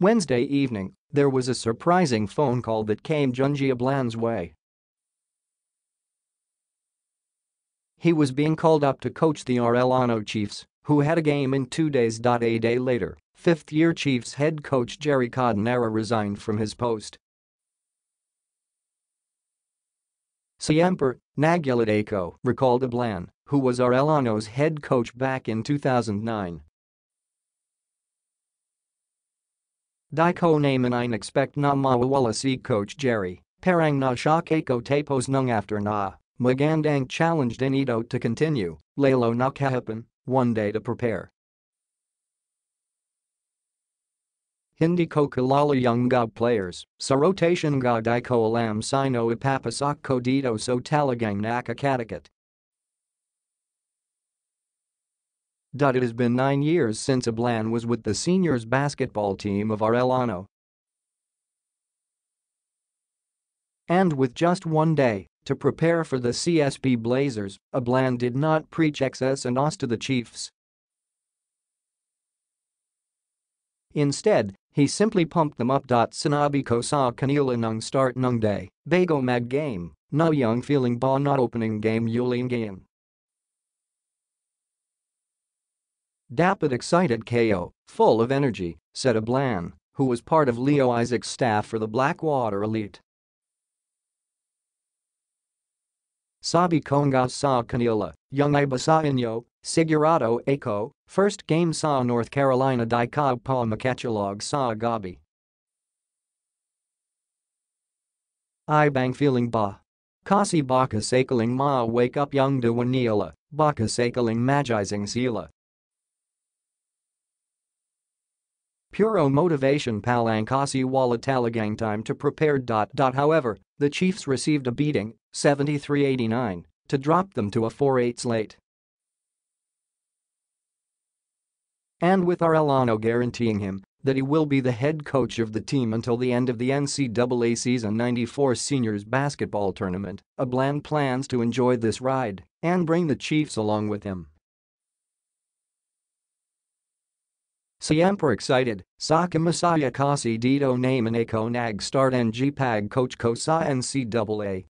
Wednesday evening, there was a surprising phone call that came Junjie Ablan's way. He was being called up to coach the Arellano Chiefs, who had a game in two days. A day later, fifth-year Chiefs head coach Jerry Codinera resigned from his post. Siempre Naguladaco recalled Ablan, who was Arellano's head coach back in 2009. Daiko naman ay expect na mawawala si Coach Jerry, parang na siya tapos nung after na, magandang challenge dinito to continue, lalo na kahapon, one day to prepare. Hindi ko kilala young ga players, sa rotation ga di ko alam sino ipapasok ko dito so talagang nakakatakot. It has been nine years since Ablan was with the seniors basketball team of Arellano. And with just one day to prepare for the CSB Blazers, Ablan did not preach Xs and Os to the Chiefs. Instead, he simply pumped them up. Sinabi ko sa kanila nung start nung day, bago mag game, no young feeling ba not opening game yuling game. Dapid excited KO, full of energy, said Ablan, who was part of Leo Isaac's staff for the Blackwater Elite. Sabi Konga sa Kanila, Young Iba sa inyo, Sigurado Ako, first game sa North Carolina di Cobb pa Makachalog sa Gabi. Ibang feeling ba. Kasi baka sakaling ma wake up young de Wanila, baka sakaling magizing sila. Puro motivation Palangkasi wala talagang time to prepare. However, the Chiefs received a beating, 73-89, to drop them to a 4-8 slate. And with Arellano guaranteeing him that he will be the head coach of the team until the end of the NCAA season 94 seniors basketball tournament, Ablan plans to enjoy this ride and bring the Chiefs along with him. Siempre excited, Saka Masaya Kasi Dito Namanako Nag Start NG Pag Coach Ko Sa NCAA